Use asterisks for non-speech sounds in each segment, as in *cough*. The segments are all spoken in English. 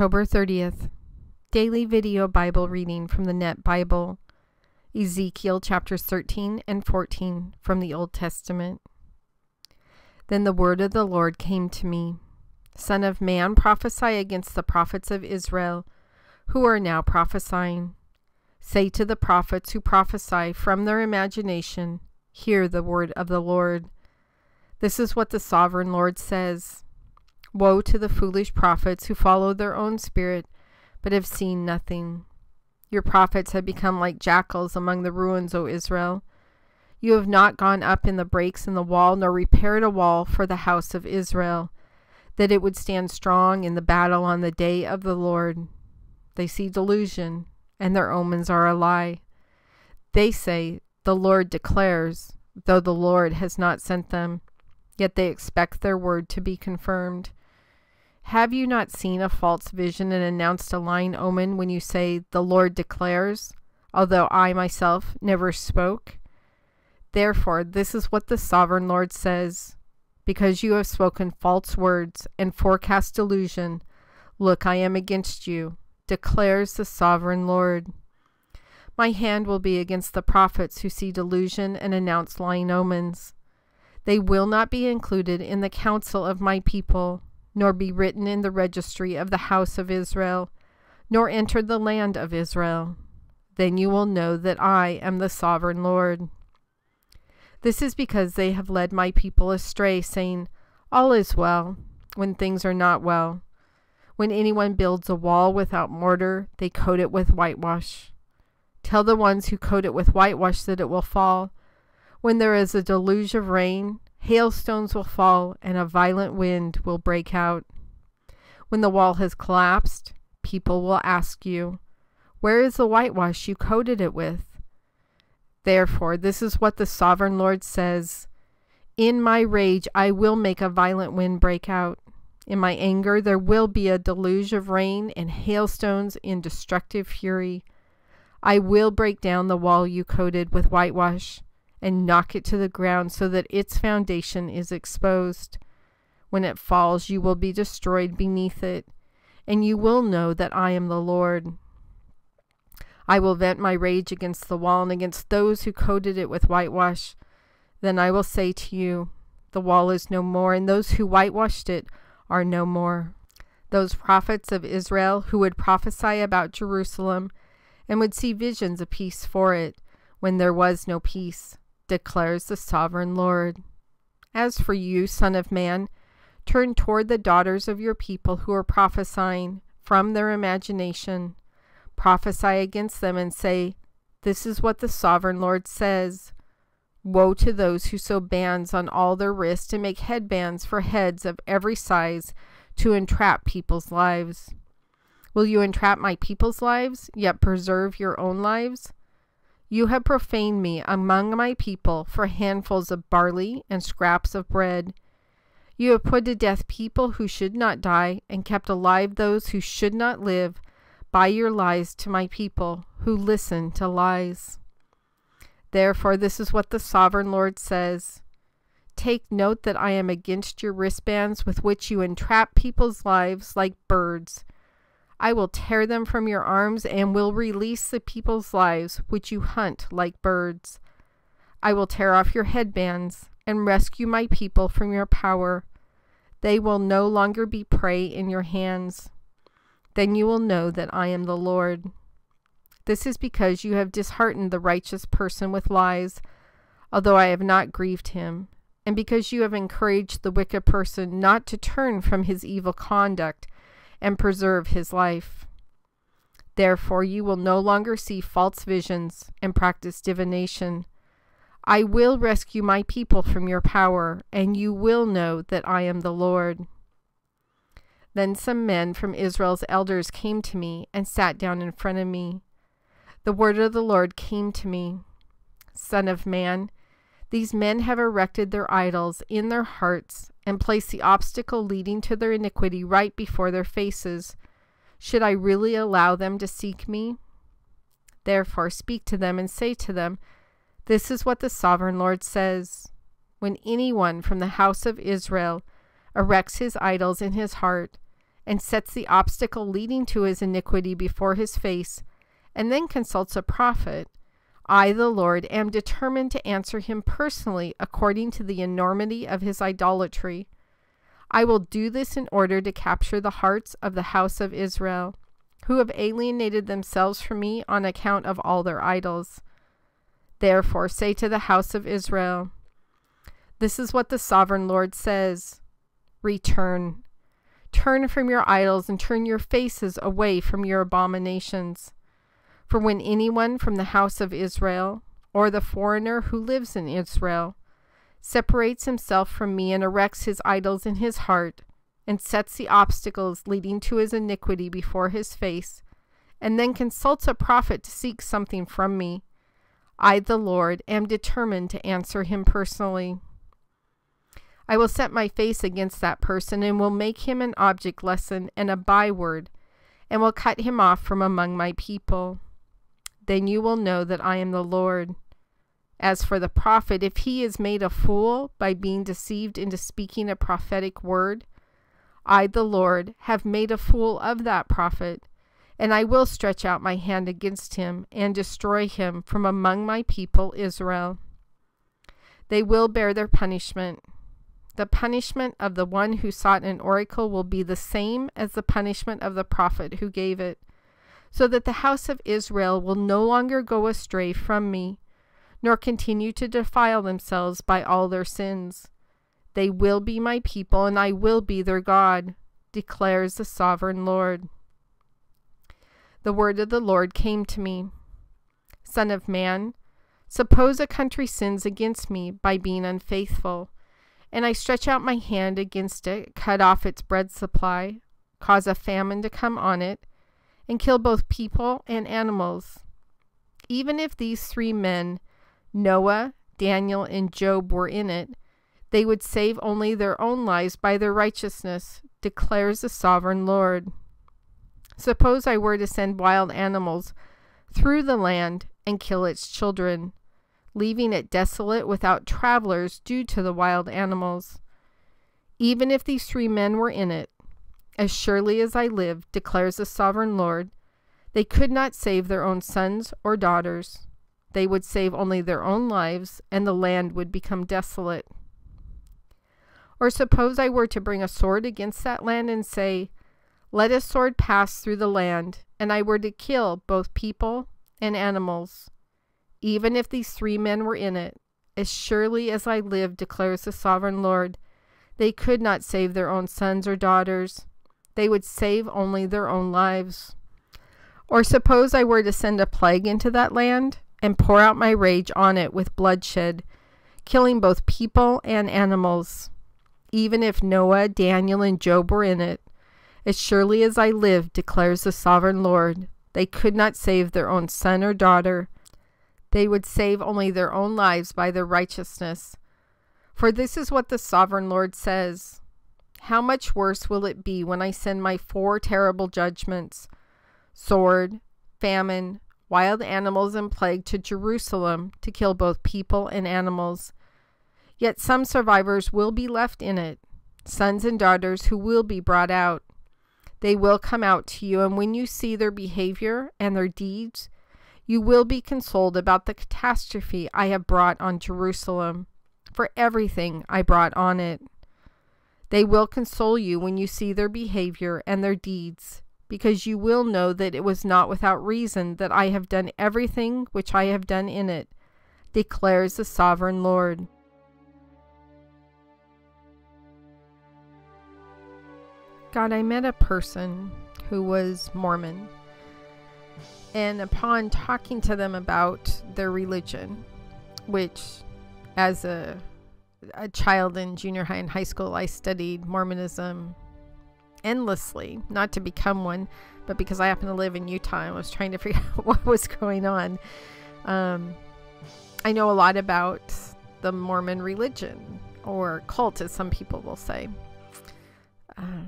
October 30th. Daily video Bible reading from the Net Bible. Ezekiel chapters 13 and 14 from the Old Testament. Then the word of the Lord came to me Son of man, prophesy against the prophets of Israel, who are now prophesying. Say to the prophets who prophesy from their imagination, Hear the word of the Lord. This is what the sovereign Lord says. Woe to the foolish prophets who follow their own spirit, but have seen nothing. Your prophets have become like jackals among the ruins, O Israel. You have not gone up in the breaks in the wall, nor repaired a wall for the house of Israel, that it would stand strong in the battle on the day of the Lord. They see delusion, and their omens are a lie. They say, The Lord declares, though the Lord has not sent them, yet they expect their word to be confirmed. Have you not seen a false vision and announced a lying omen when you say, The Lord declares, although I myself never spoke? Therefore, this is what the sovereign Lord says Because you have spoken false words and forecast delusion, look, I am against you, declares the sovereign Lord. My hand will be against the prophets who see delusion and announce lying omens. They will not be included in the council of my people nor be written in the registry of the house of Israel, nor enter the land of Israel. Then you will know that I am the sovereign Lord. This is because they have led my people astray, saying, All is well, when things are not well. When anyone builds a wall without mortar, they coat it with whitewash. Tell the ones who coat it with whitewash that it will fall. When there is a deluge of rain, Hailstones will fall and a violent wind will break out. When the wall has collapsed, people will ask you, Where is the whitewash you coated it with? Therefore, this is what the sovereign Lord says In my rage, I will make a violent wind break out. In my anger, there will be a deluge of rain and hailstones in destructive fury. I will break down the wall you coated with whitewash and knock it to the ground so that its foundation is exposed. When it falls, you will be destroyed beneath it, and you will know that I am the Lord. I will vent my rage against the wall and against those who coated it with whitewash. Then I will say to you, The wall is no more, and those who whitewashed it are no more. Those prophets of Israel who would prophesy about Jerusalem and would see visions of peace for it when there was no peace declares the sovereign Lord. As for you, Son of Man, turn toward the daughters of your people who are prophesying from their imagination. Prophesy against them and say, This is what the sovereign Lord says. Woe to those who sew bands on all their wrists and make headbands for heads of every size to entrap people's lives. Will you entrap my people's lives, yet preserve your own lives? You have profaned me among my people for handfuls of barley and scraps of bread. You have put to death people who should not die, and kept alive those who should not live by your lies to my people who listen to lies. Therefore, this is what the sovereign Lord says Take note that I am against your wristbands with which you entrap people's lives like birds I will tear them from your arms and will release the people's lives which you hunt like birds. I will tear off your headbands and rescue my people from your power. They will no longer be prey in your hands. Then you will know that I am the Lord. This is because you have disheartened the righteous person with lies, although I have not grieved him, and because you have encouraged the wicked person not to turn from his evil conduct and preserve his life. Therefore, you will no longer see false visions and practice divination. I will rescue my people from your power, and you will know that I am the Lord. Then some men from Israel's elders came to me and sat down in front of me. The word of the Lord came to me Son of man, these men have erected their idols in their hearts and placed the obstacle leading to their iniquity right before their faces. Should I really allow them to seek me? Therefore, speak to them and say to them, This is what the sovereign Lord says. When anyone from the house of Israel erects his idols in his heart, and sets the obstacle leading to his iniquity before his face, and then consults a prophet, I, the Lord, am determined to answer him personally according to the enormity of his idolatry. I will do this in order to capture the hearts of the house of Israel, who have alienated themselves from me on account of all their idols. Therefore, say to the house of Israel, This is what the sovereign Lord says Return. Turn from your idols and turn your faces away from your abominations. For when anyone from the house of Israel, or the foreigner who lives in Israel, separates himself from me and erects his idols in his heart, and sets the obstacles leading to his iniquity before his face, and then consults a prophet to seek something from me, I, the Lord, am determined to answer him personally. I will set my face against that person and will make him an object lesson and a byword, and will cut him off from among my people. Then you will know that I am the Lord. As for the prophet, if he is made a fool by being deceived into speaking a prophetic word, I, the Lord, have made a fool of that prophet and I will stretch out my hand against him and destroy him from among my people Israel. They will bear their punishment. The punishment of the one who sought an oracle will be the same as the punishment of the prophet who gave it, so that the house of Israel will no longer go astray from me, nor continue to defile themselves by all their sins. They will be my people, and I will be their God, declares the sovereign Lord the word of the Lord came to me Son of man, suppose a country sins against me by being unfaithful, and I stretch out my hand against it, cut off its bread supply, cause a famine to come on it, and kill both people and animals. Even if these three men, Noah, Daniel, and Job, were in it, they would save only their own lives by their righteousness, declares the sovereign Lord. Suppose I were to send wild animals through the land and kill its children, leaving it desolate without travelers due to the wild animals. Even if these three men were in it, as surely as I live, declares the sovereign Lord, they could not save their own sons or daughters. They would save only their own lives, and the land would become desolate. Or suppose I were to bring a sword against that land and say, let a sword pass through the land, and I were to kill both people and animals, even if these three men were in it. As surely as I live, declares the sovereign Lord, they could not save their own sons or daughters. They would save only their own lives. Or suppose I were to send a plague into that land and pour out my rage on it with bloodshed, killing both people and animals. Even if Noah, Daniel, and Job were in it, as surely as I live, declares the sovereign Lord, they could not save their own son or daughter. They would save only their own lives by their righteousness. For this is what the sovereign Lord says How much worse will it be when I send my four terrible judgments sword, famine, wild animals, and plague to Jerusalem to kill both people and animals? Yet some survivors will be left in it, sons and daughters who will be brought out. They will come out to you, and when you see their behavior and their deeds, you will be consoled about the catastrophe I have brought on Jerusalem, for everything I brought on it. They will console you when you see their behavior and their deeds, because you will know that it was not without reason that I have done everything which I have done in it, declares the sovereign Lord. God, I met a person who was Mormon. And upon talking to them about their religion, which as a, a child in junior high and high school, I studied Mormonism endlessly, not to become one, but because I happen to live in Utah and was trying to figure *laughs* out what was going on. Um, I know a lot about the Mormon religion, or cult, as some people will say. Uh,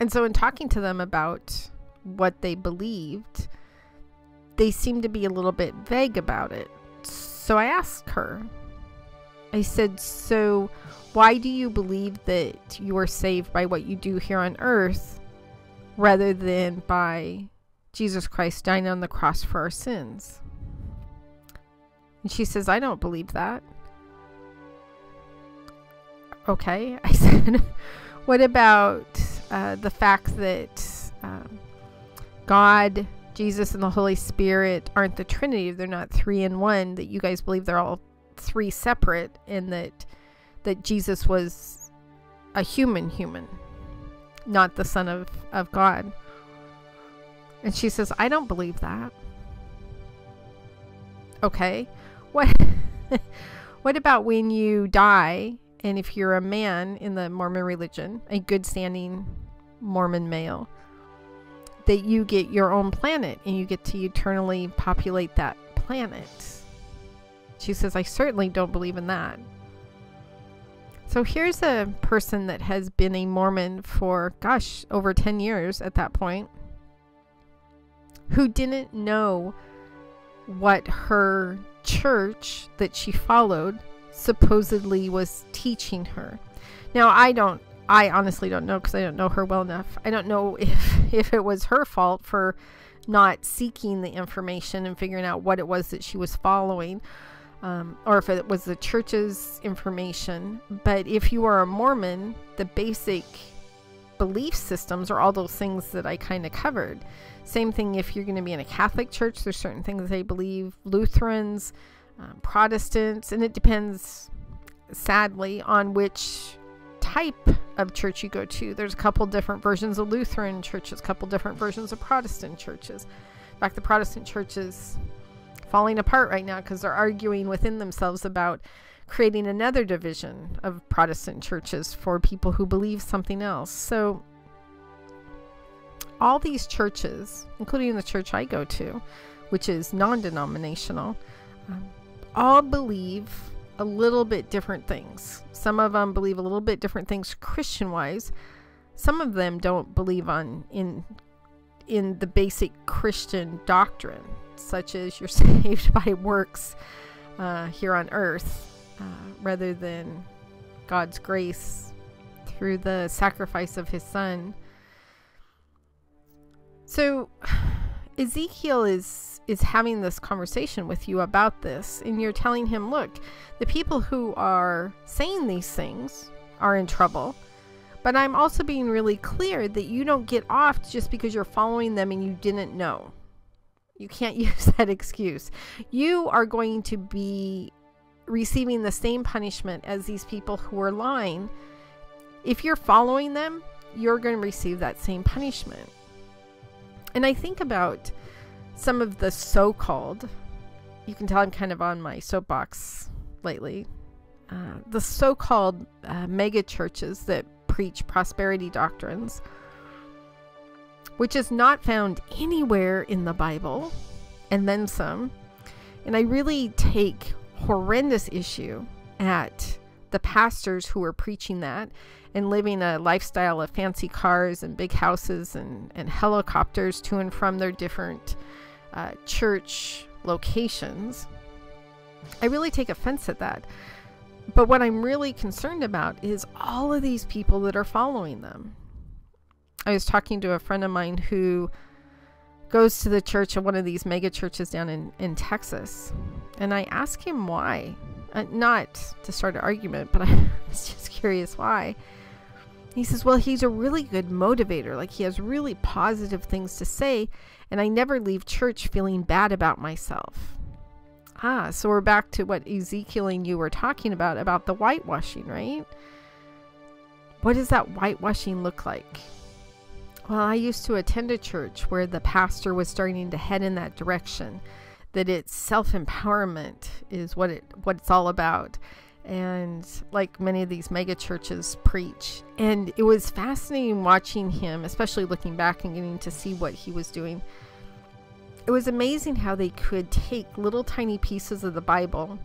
and so, in talking to them about what they believed, they seemed to be a little bit vague about it. So I asked her, I said, So, why do you believe that you are saved by what you do here on earth rather than by Jesus Christ dying on the cross for our sins. And she says, I don't believe that. Okay. *laughs* I said, What about uh, the fact that um, God, Jesus, and the Holy Spirit aren't the Trinity? They're not three in one, that you guys believe they're all three separate, in that, that Jesus was a human human, not the Son of, of God. And she says, I don't believe that. Okay. What *laughs* what about when you die and if you're a man in the Mormon religion, a good standing Mormon male, that you get your own planet and you get to eternally populate that planet? She says, I certainly don't believe in that. So here's a person that has been a Mormon for, gosh, over 10 years at that point, who didn't know what her church that she followed supposedly was teaching her. Now, I don't, I honestly don't know because I don't know her well enough. I don't know *laughs* if, if it was her fault for not seeking the information and figuring out what it was that she was following. Um, or if it was the church's information. But if you are a Mormon, the basic belief systems are all those things that I kind of covered. Same thing if you're going to be in a Catholic church, there's certain things they believe. Lutherans, um, Protestants, and it depends, sadly, on which type of church you go to. There's a couple different versions of Lutheran churches, a couple different versions of Protestant churches. In fact, the Protestant churches falling apart right now because they're arguing within themselves about creating another division of Protestant churches for people who believe something else. So, all these churches, including the church I go to, which is non denominational, um, all believe a little bit different things. Some of them believe a little bit different things Christian wise. Some of them don't believe on in in the basic Christian doctrine, such as you're *laughs* saved by works uh, here on earth, uh, rather than God's grace through the sacrifice of His Son. So *sighs* Ezekiel is is having this conversation with you about this and you're telling him, "Look, the people who are saying these things are in trouble." But I'm also being really clear that you don't get off just because you're following them and you didn't know. You can't *laughs* use that excuse. You are going to be receiving the same punishment as these people who are lying. If you're following them, you're going to receive that same punishment. And I think about some of the so called, you can tell I'm kind of on my soapbox lately, uh, the so called uh, mega churches that preach prosperity doctrines, which is not found anywhere in the Bible, and then some. And I really take horrendous issue at the pastors who are preaching that and living a lifestyle of fancy cars and big houses and, and helicopters to and from their different uh, church locations. I really take offense at that. But what I'm really concerned about is all of these people that are following them. I was talking to a friend of mine who goes to the church of one of these mega churches down in, in Texas. And I asked him why. Uh, not to start an argument, but *laughs* I was just curious why. He says, Well, he's a really good motivator. Like, he has really positive things to say, and I never leave church feeling bad about myself. Ah, so we're back to what Ezekiel and you were talking about, about the whitewashing, right? What does that whitewashing look like? Well, I used to attend a church where the pastor was starting to head in that direction, that it's self-empowerment is what it what it's all about and like many of these mega churches preach. And it was fascinating watching him, especially looking back and getting to see what he was doing. It was amazing how they could take little tiny pieces of the Bible,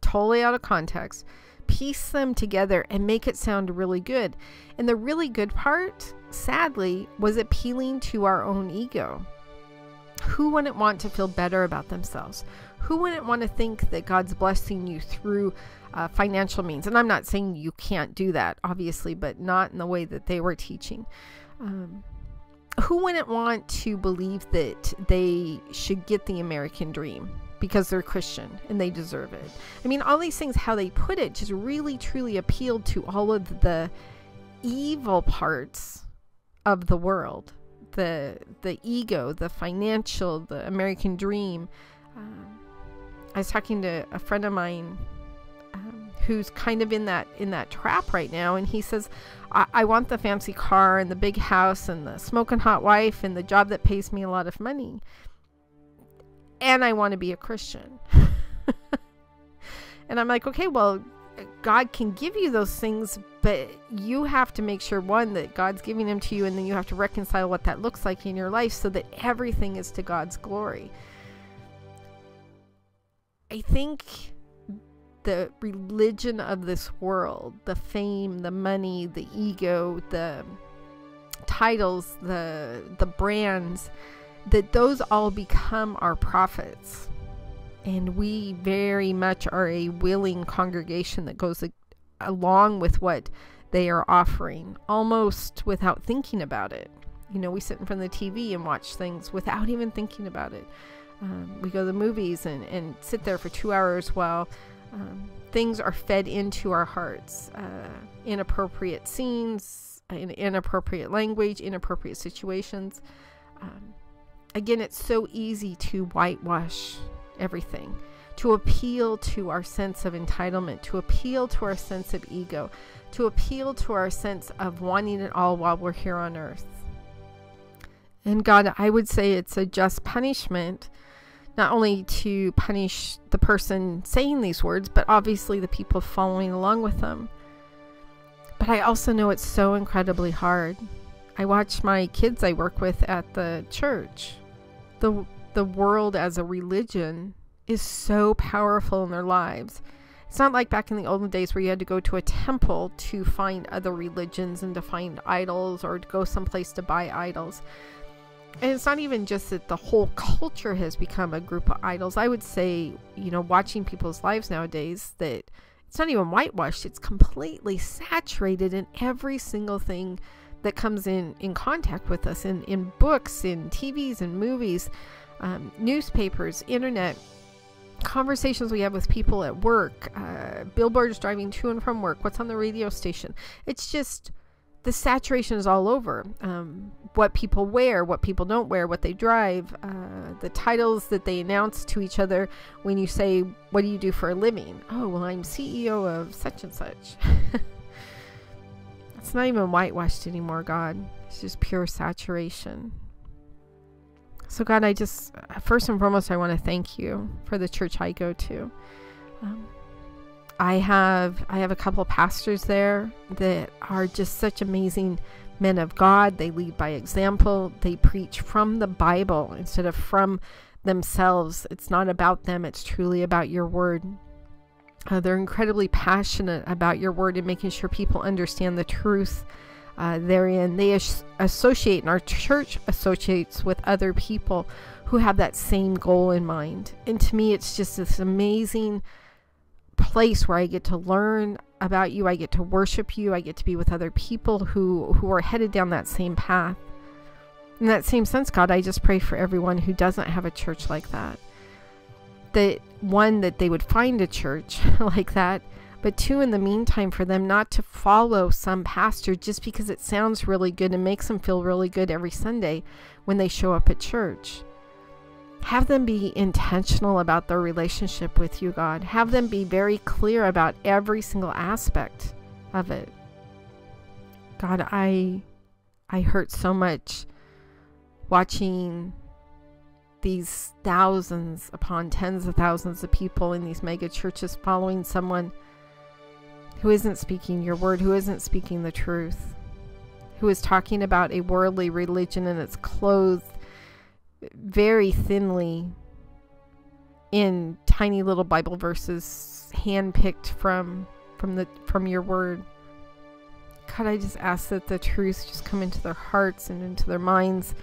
totally out of context, piece them together and make it sound really good. And the really good part, sadly, was appealing to our own ego. Who wouldn't want to feel better about themselves? who wouldn't want to think that God's blessing you through uh, financial means? And I'm not saying you can't do that, obviously, but not in the way that they were teaching. Um, who wouldn't want to believe that they should get the American dream because they're Christian and they deserve it? I mean, all these things, how they put it, just really truly appealed to all of the evil parts of the world the the ego, the financial, the American dream. Um, I was talking to a friend of mine um, who's kind of in that in that trap right now, and he says, I, "I want the fancy car and the big house and the smoking hot wife and the job that pays me a lot of money, and I want to be a Christian." *laughs* and I'm like, "Okay, well." God can give you those things, but you have to make sure one that God's giving them to you, and then you have to reconcile what that looks like in your life so that everything is to God's glory. I think the religion of this world, the fame, the money, the ego, the titles, the the brands, that those all become our prophets and we very much are a willing congregation that goes a- along with what they are offering, almost without thinking about it. You know, we sit in front of the TV and watch things without even thinking about it. Um, we go to the movies and, and sit there for two hours while um, things are fed into our hearts. Uh, inappropriate scenes, in inappropriate language, inappropriate situations. Um, again, it's so easy to whitewash everything, to appeal to our sense of entitlement, to appeal to our sense of ego, to appeal to our sense of wanting it all while we're here on earth. And God, I would say it's a just punishment, not only to punish the person saying these words, but obviously the people following along with them. But I also know it's so incredibly hard. I watch my kids I work with at the church. The the world as a religion is so powerful in their lives. It's not like back in the olden days where you had to go to a temple to find other religions and to find idols or to go someplace to buy idols. And it's not even just that the whole culture has become a group of idols. I would say, you know, watching people's lives nowadays, that it's not even whitewashed, it's completely saturated in every single thing that comes in in contact with us in, in books, in TVs and movies um, newspapers, internet, conversations we have with people at work, uh, billboards driving to and from work, what's on the radio station. It's just the saturation is all over. Um, what people wear, what people don't wear, what they drive, uh, the titles that they announce to each other when you say, What do you do for a living? Oh, well, I'm CEO of such and such. *laughs* it's not even whitewashed anymore, God. It's just pure saturation. So, God, I just, first and foremost, I want to thank you for the church I go to. Um, I have I have a couple pastors there that are just such amazing men of God. They lead by example. They preach from the Bible instead of from themselves. It's not about them. It's truly about your word. Uh, they're incredibly passionate about your word and making sure people understand the truth uh, therein. They as- associate, and our church associates with other people who have that same goal in mind. And to me, it's just this amazing place where I get to learn about you. I get to worship you. I get to be with other people who, who are headed down that same path. In that same sense, God, I just pray for everyone who doesn't have a church like that. That one, that they would find a church *laughs* like that but two, in the meantime, for them not to follow some pastor just because it sounds really good and makes them feel really good every Sunday when they show up at church. Have them be intentional about their relationship with you, God. Have them be very clear about every single aspect of it. God, I I hurt so much watching these thousands upon tens of thousands of people in these mega churches following someone who isn't speaking your word, who isn't speaking the truth, who is talking about a worldly religion and it's clothed very thinly in tiny little Bible verses handpicked from from the from your word. God, I just ask that the truth just come into their hearts and into their minds.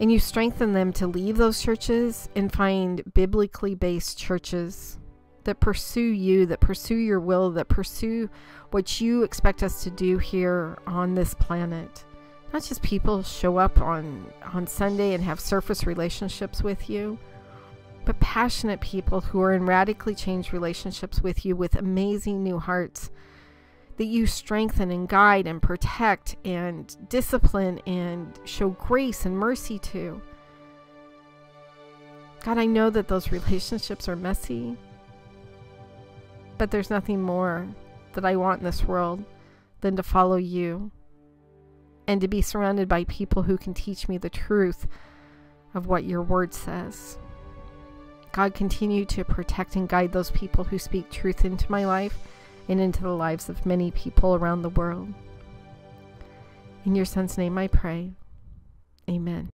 And you strengthen them to leave those churches and find biblically based churches that pursue you, that pursue your will, that pursue what you expect us to do here on this planet. not just people show up on on Sunday and have surface relationships with you, but passionate people who are in radically changed relationships with you with amazing new hearts that you strengthen and guide and protect and discipline and show grace and mercy to. God, I know that those *laughs* relationships are messy, but there's nothing more that I want in this world than to follow you and to be surrounded by people who can teach me the truth of what your word says. God, continue to protect and guide those people who speak truth into my life and into the lives of many people around the world. In your son's name I pray. Amen.